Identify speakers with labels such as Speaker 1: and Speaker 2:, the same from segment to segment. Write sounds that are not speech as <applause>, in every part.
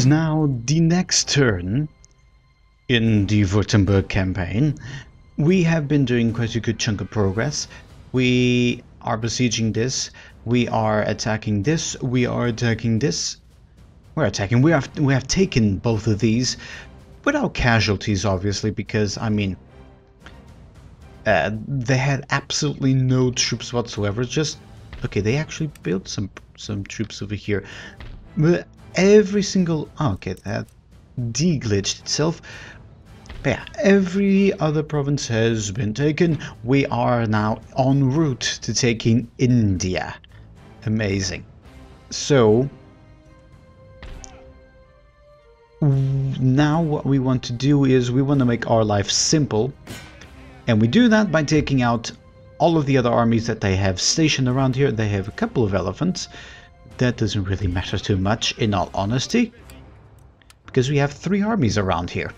Speaker 1: is now the next turn in the Württemberg campaign. We have been doing quite a good chunk of progress. We are besieging this. We are attacking this. We are attacking this. We're attacking. We have we have taken both of these without casualties, obviously, because I mean, uh, they had absolutely no troops whatsoever. Just okay, they actually built some some troops over here, but every single oh, okay that deglitched itself. But yeah, every other province has been taken. We are now en route to taking India. Amazing. So now what we want to do is we want to make our life simple and we do that by taking out all of the other armies that they have stationed around here. They have a couple of elephants. That doesn't really matter too much in all honesty because we have three armies around here.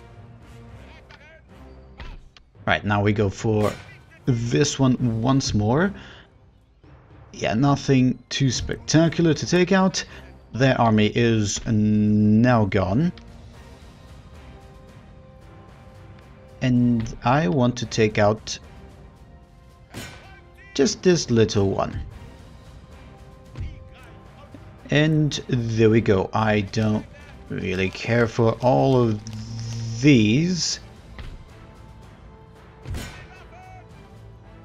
Speaker 1: Right, now we go for this one once more. Yeah, nothing too spectacular to take out. Their army is now gone. And I want to take out just this little one. And there we go. I don't really care for all of these.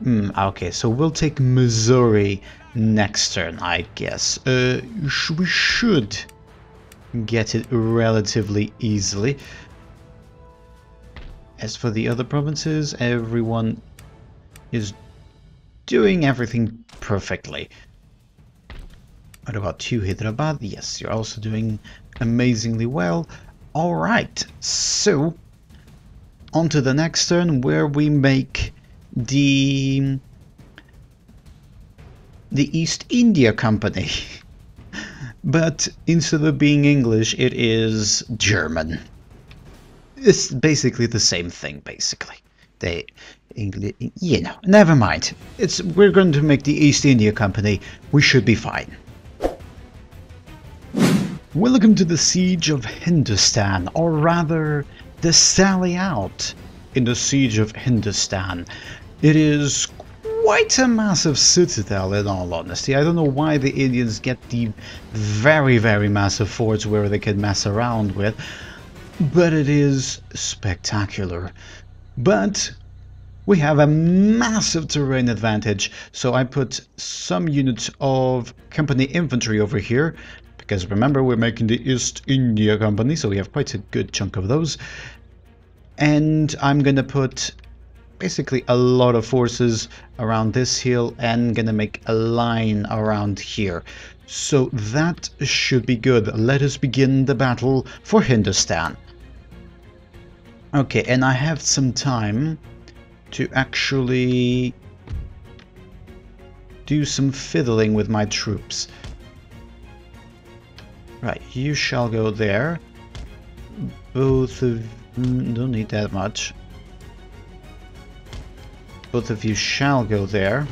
Speaker 1: Hmm, okay, so we'll take Mysore next turn, I guess. Uh, we should get it relatively easily. As for the other provinces, everyone is doing everything perfectly. What about you, Hyderabad? Yes, you're also doing amazingly well. Alright, so on to the next turn where we make the the East India Company. <laughs> but instead of being English, it is German. It's basically the same thing, basically. They, English, you know, never mind. It's we're going to make the East India Company. We should be fine. Welcome to the siege of Hindustan, or rather, the sally out in the siege of Hindustan. It is quite a massive citadel in all honesty. I don't know why the Indians get the very, very massive forts where they can mess around with but it is spectacular. But we have a massive terrain advantage, so I put some units of company infantry over here, because remember we're making the East India Company, so we have quite a good chunk of those. And I'm gonna put basically a lot of forces around this hill and gonna make a line around here. So that should be good. Let us begin the battle for Hindustan. Okay, and I have some time to actually do some fiddling with my troops. Right, you shall go there. Both of... Mm, don't need that much. Both of you shall go there.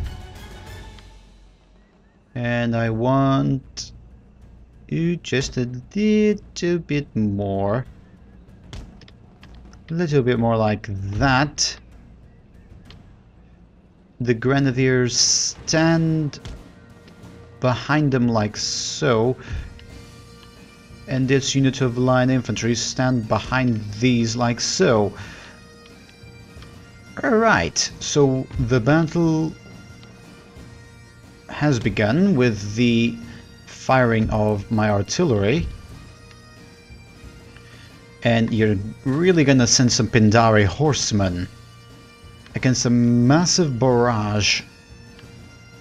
Speaker 1: And I want you just a little bit more. A little bit more like that. The grenadiers stand behind them like so. And this unit of line infantry stand behind these like so. Alright, so the battle has begun with the firing of my artillery and you're really gonna send some Pindari horsemen against a massive barrage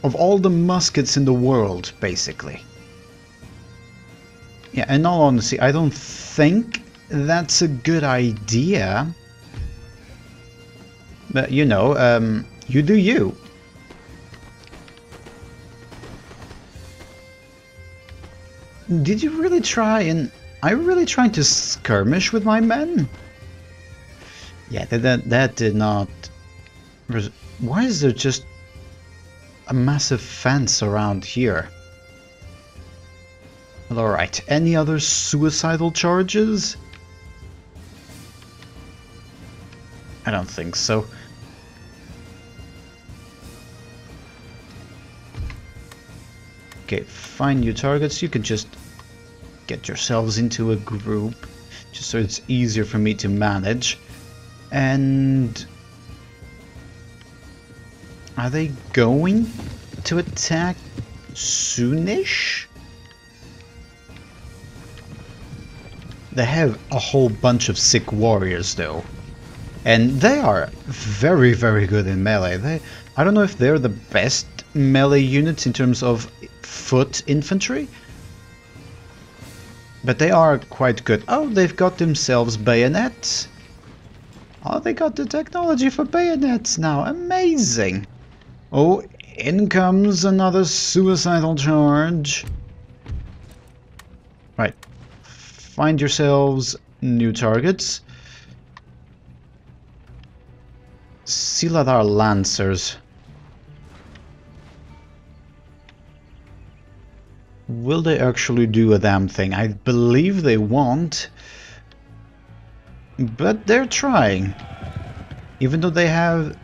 Speaker 1: of all the muskets in the world, basically. Yeah, in all honesty, I don't think that's a good idea. But, you know, um, you do you. Did you really try and are you really trying to skirmish with my men? Yeah, that, that, that did not... Why is there just a massive fence around here? Alright, any other suicidal charges? I don't think so. Okay, find new targets. You can just get yourselves into a group, just so it's easier for me to manage. And... Are they going to attack soonish? They have a whole bunch of Sikh warriors though. And they are very, very good in melee. They, I don't know if they're the best melee units in terms of foot infantry. But they are quite good. Oh, they've got themselves bayonets. Oh, they got the technology for bayonets now. Amazing. Oh, in comes another suicidal charge. Find yourselves new targets. Siladar Lancers. Will they actually do a damn thing? I believe they won't. But they're trying. Even though they have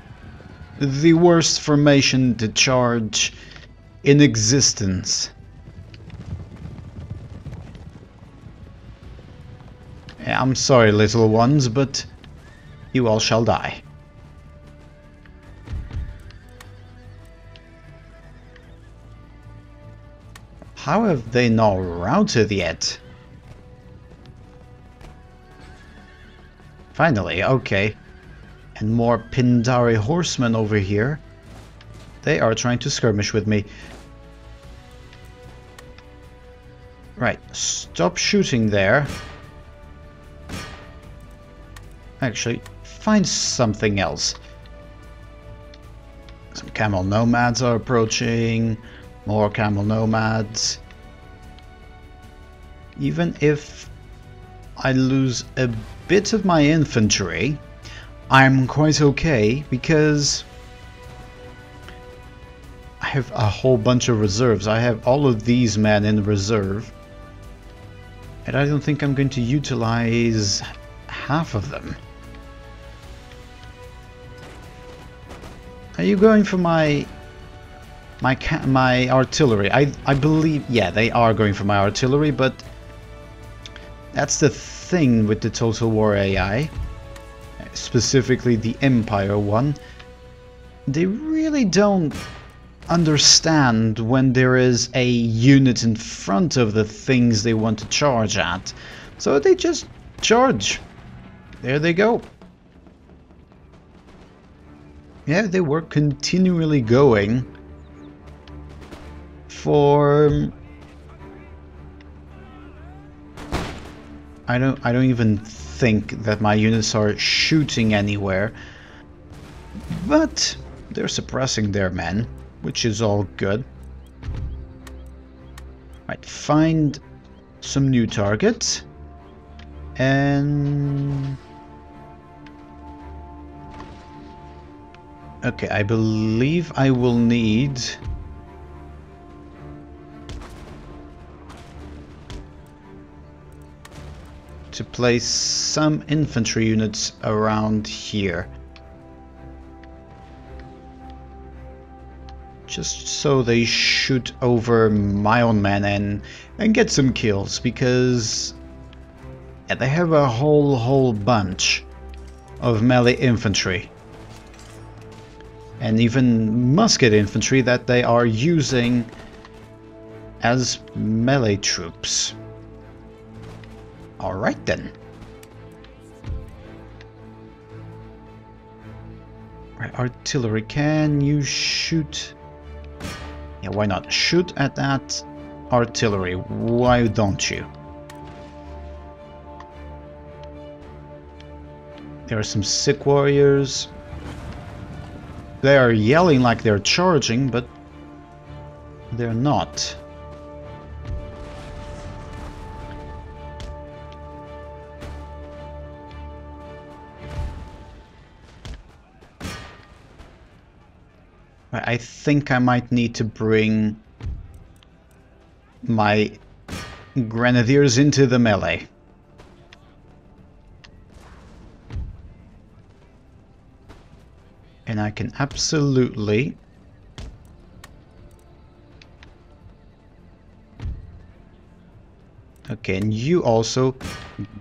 Speaker 1: the worst formation to charge in existence. I'm sorry, little ones, but you all shall die. How have they not routed yet? Finally, okay. And more Pindari horsemen over here. They are trying to skirmish with me. Right, stop shooting there. Actually, find something else. Some camel nomads are approaching. More camel nomads. Even if I lose a bit of my infantry, I'm quite okay because I have a whole bunch of reserves. I have all of these men in reserve. And I don't think I'm going to utilize half of them. Are you going for my my my artillery. I I believe yeah, they are going for my artillery, but that's the thing with the Total War AI, specifically the Empire one. They really don't understand when there is a unit in front of the things they want to charge at. So they just charge. There they go. Yeah, they were continually going for I don't I don't even think that my units are shooting anywhere. But they're suppressing their men, which is all good. Right, find some new targets. And Okay, I believe I will need to place some infantry units around here. Just so they shoot over my own men and, and get some kills, because yeah, they have a whole, whole bunch of melee infantry. And even musket infantry that they are using as melee troops. Alright then. Artillery, can you shoot? Yeah, why not? Shoot at that artillery, why don't you? There are some Sikh warriors. They are yelling like they're charging, but they're not. I think I might need to bring my Grenadiers into the melee. And I can absolutely Okay, and you also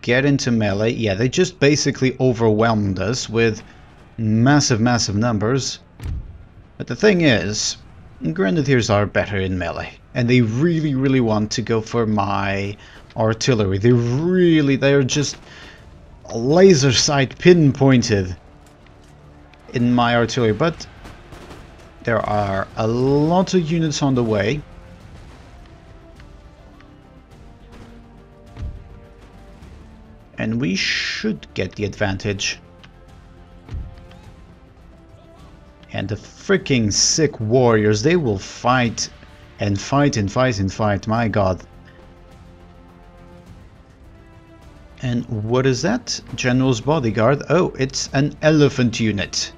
Speaker 1: get into melee. Yeah, they just basically overwhelmed us with massive, massive numbers. But the thing is, Grenadiers are better in melee. And they really, really want to go for my artillery. They really, they're just laser sight pinpointed in my artillery. But there are a lot of units on the way. and we should get the advantage. And the freaking Sikh warriors, they will fight and fight and fight and fight, my god. And what is that? General's bodyguard? Oh, it's an elephant unit.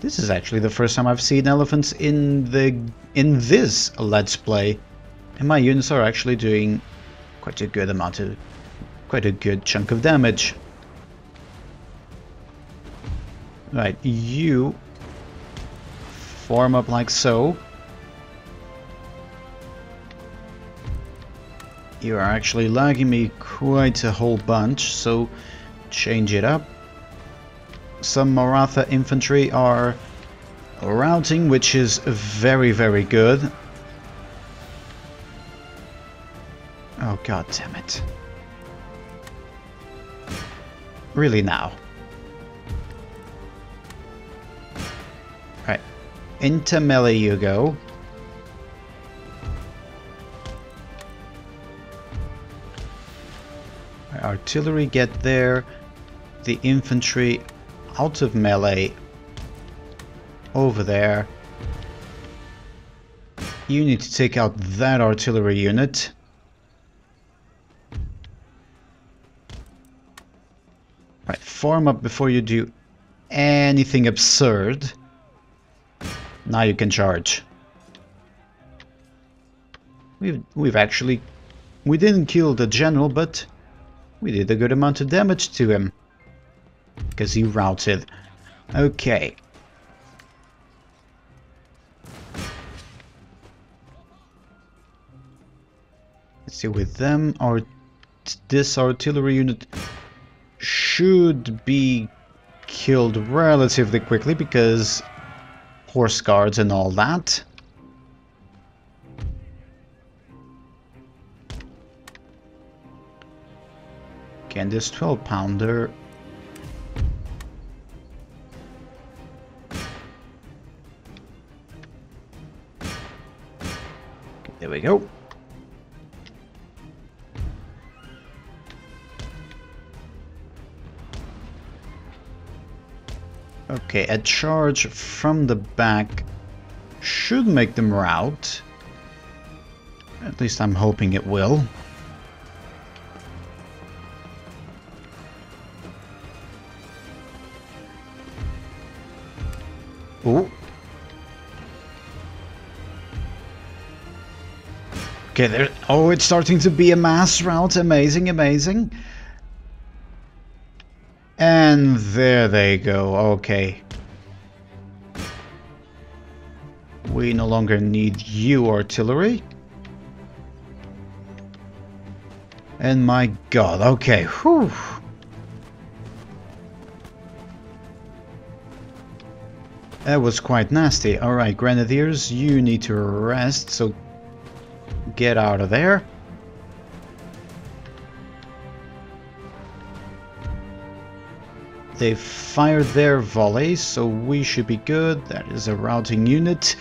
Speaker 1: This is actually the first time I've seen elephants in the in this Let's Play. And my units are actually doing quite a good amount of quite a good chunk of damage. Right, you form up like so. You are actually lagging me quite a whole bunch, so change it up. Some Maratha infantry are routing, which is very, very good. Oh god damn it. Really now. Right. Into melee you go. Artillery get there. The infantry out of melee over there. You need to take out that artillery unit. Right, form up before you do anything absurd. Now you can charge. We've, we've actually... We didn't kill the general, but we did a good amount of damage to him. Because he routed. Okay. Let's see, with them, our this artillery unit should be killed relatively quickly because horse guards and all that. Can this 12 pounder There we go. Okay, a charge from the back should make them rout. At least I'm hoping it will. Okay, there. Oh, it's starting to be a mass rout. Amazing, amazing. And there they go, okay. We no longer need you, artillery. And my god, okay, whew. That was quite nasty. Alright, Grenadiers, you need to rest, so get out of there. They fired their volleys, so we should be good. That is a routing unit.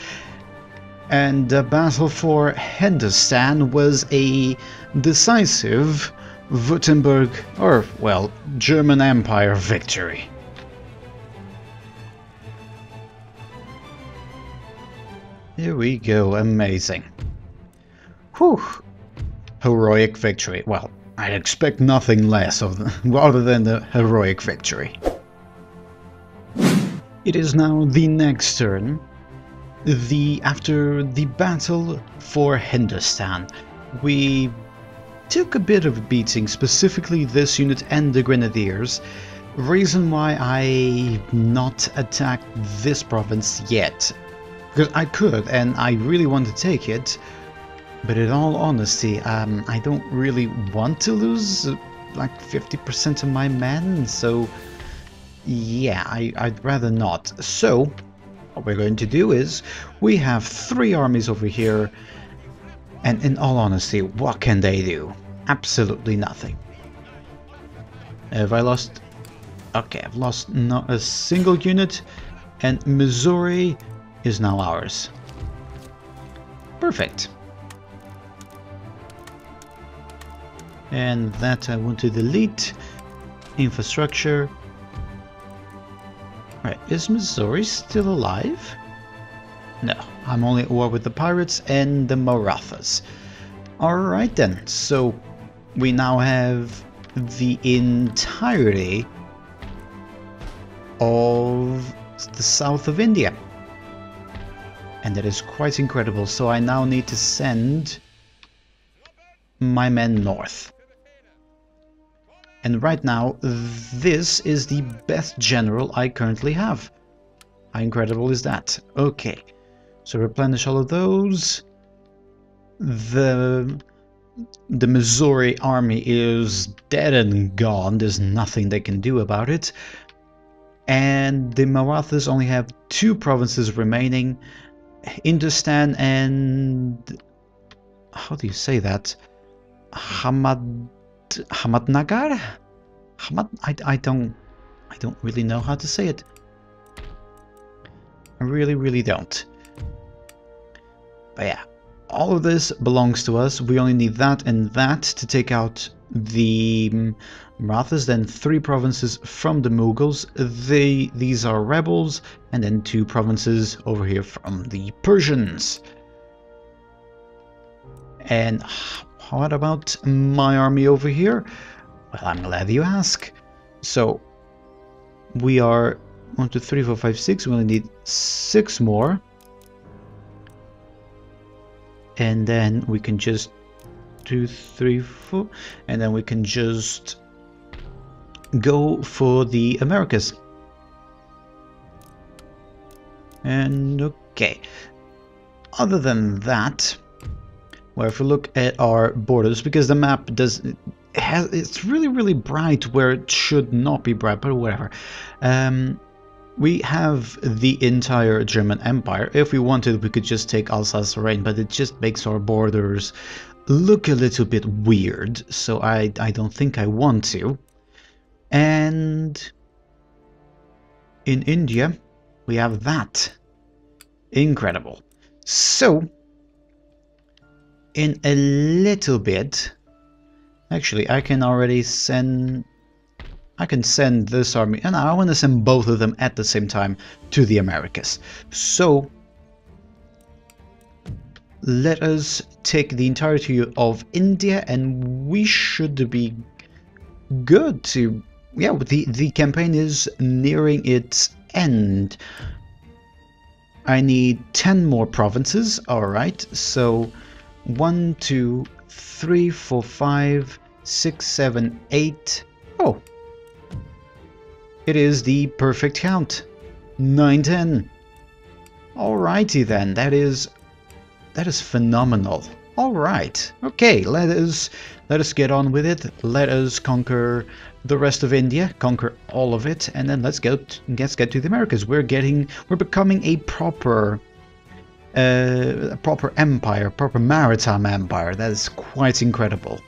Speaker 1: And the battle for Hindustan was a decisive Württemberg, or, well, German Empire victory. Here we go, amazing. Whew! Heroic victory. Well, I'd expect nothing less of the, <laughs> other than the heroic victory. It is now the next turn. The after the battle for Hindustan, we took a bit of a beating, specifically this unit and the Grenadiers. Reason why I not attacked this province yet. Because I could, and I really want to take it, but in all honesty, um, I don't really want to lose like 50% of my men, so yeah, I, I'd rather not. So, what we're going to do is, we have three armies over here, and in all honesty, what can they do? Absolutely nothing. Have I lost... Okay, I've lost not a single unit, and Mysore is now ours. Perfect. And that I want to delete. Infrastructure. Right, is Mysore still alive? No, I'm only at war with the pirates and the Marathas. Alright then, so we now have the entirety of the south of India. And that is quite incredible, so I now need to send my men north. And right now, this is the best general I currently have. How incredible is that? Okay, so replenish all of those. The the Mysore army is dead and gone. There's nothing they can do about it. And the Marathas only have two provinces remaining. Hindustan and... How do you say that? Hamad... Hamadnagar? Hamad... I, I don't... I don't really know how to say it. I really, really don't. But yeah, all of this belongs to us. We only need that and that to take out the mm, Marathas, then three provinces from the Mughals. They, these are rebels, and then two provinces over here from the Persians. And ah, what about my army over here? Well, I'm glad you ask. So, we are 1, 2, 3, 4, 5, 6. We only need 6 more and then we can just two three four and then we can just go for the Americas and okay other than that well if we look at our borders because the map does has it's really really bright where it should not be bright but whatever um, we have the entire German Empire. If we wanted, we could just take Alsace-Lorraine, but it just makes our borders look a little bit weird, so I, I don't think I want to. And in India, we have that. Incredible. So, in a little bit, actually, I can already send I can send this army, and I want to send both of them at the same time to the Americas. So, let us take the entirety of India, and we should be good to... Yeah, the, the campaign is nearing its end. I need 10 more provinces, alright, so 1, 2, 3, 4, 5, 6, 7, 8... Oh, it is the perfect count. 910. Alrighty then, that is that is phenomenal. Alright. Okay, let us let us get on with it. Let us conquer the rest of India, conquer all of it, and then let's go let's get to the Americas. We're getting we're becoming a proper uh, a proper empire, a proper maritime empire. That is quite incredible.